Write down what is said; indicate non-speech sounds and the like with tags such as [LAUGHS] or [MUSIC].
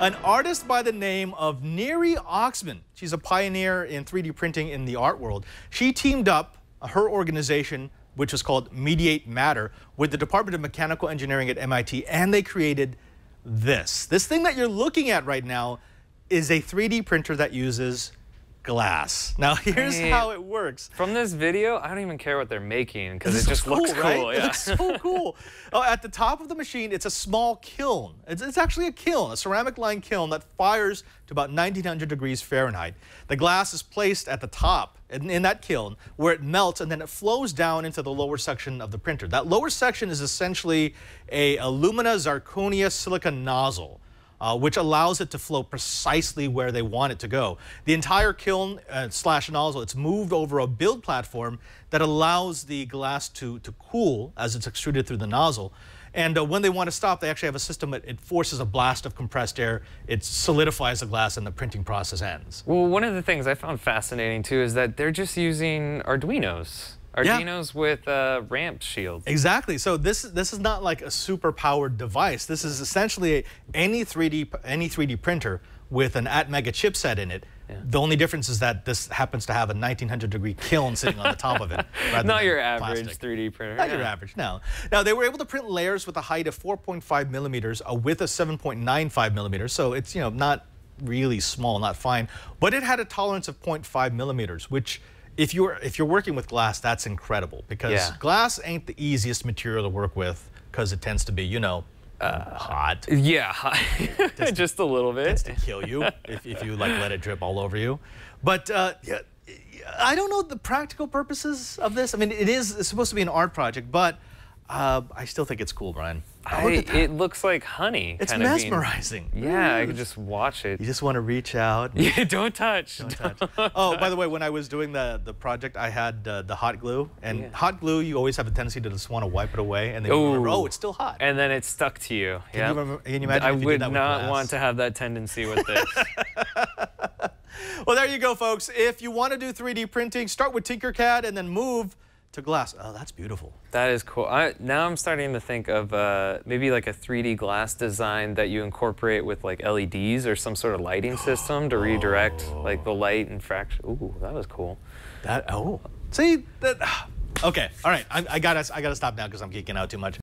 An artist by the name of Neri Oxman. She's a pioneer in 3D printing in the art world. She teamed up her organization, which was called Mediated Matter, with the Department of Mechanical Engineering at MIT, and they created this. This thing that you're looking at right now is a 3D printer that uses glass. Now [LAUGHS] here's Hey, how it works. From this video, I don't even care what they're making because it just looks looks cool, cool. right? It looks so [LAUGHS] cool. Oh, at the top of the machine, it's a small kiln. It's, it's actually a kiln, a ceramic line kiln that fires to about 1900 degrees Fahrenheit. The glass is placed at the top in, in that kiln where it melts and then it flows down into the lower section of the printer. That lower section is essentially a alumina zirconia silica nozzle uh, which allows it to flow precisely where they want it to go. The entire kiln uh, slash nozzle, it's moved over a build platform that allows the glass to, to cool as it's extruded through the nozzle. And uh, when they want to stop, they actually have a system that it forces a blast of compressed air, it solidifies the glass, and the printing process ends. Well, one of the things I found fascinating too is that they're just using Arduinos. Yeah. Arduinos with uh, RAMPS shields. Exactly. So this this is not like a super powered device. This is essentially a, any 3D p- any 3D printer with an Atmega chipset in it. The only difference is that this happens to have a 1900 degree kiln sitting on the top of it. [LAUGHS] Not your average plastic. 3D printer. Not your average, no. Now, they were able to print layers with a height of 4.5 millimeters, a width of 7.95 millimeters, so it's, you know, not really small, not fine, but it had a tolerance of 0.5 millimeters, which if you're, if you're working with glass, that's incredible because Yeah. glass ain't the easiest material to work with because it tends to be, you know, hot. Yeah, [LAUGHS] just a little bit. Tends to kill you if, if you like let it drip all over you. But uh, yeah, I don't know the practical purposes of this. I mean, it is it's supposed to be an art project, but uh, I still think it's cool, Brian. I, Look it looks like honey. it's kind of being- mesmerizing. yeah, I could just watch it. You just want to reach out. [LAUGHS] Yeah, don't touch. Don't touch. [LAUGHS] oh, by the way, when I was doing the the project, I had uh, the hot glue, and Yeah. hot glue, you always have a tendency to just want to wipe it away, and then remember, oh, it's still hot. And then it stuck to you. Can yeah. you remember- can you imagine I if you did would not want to have that tendency with this. [LAUGHS] Well, there you go, folks. If you want to do 3D printing, start with Tinkercad and then move to glass. Oh, that's beautiful. that is cool. I, now I'm starting to think of uh, maybe like a 3D glass design that you incorporate with like LEDs or some sort of lighting [GASPS] system to redirect like the light and fraction. Ooh, that was cool. That oh, see that. [SIGHS] Okay, all right. I, I gotta I gotta stop now because I'm geeking out too much.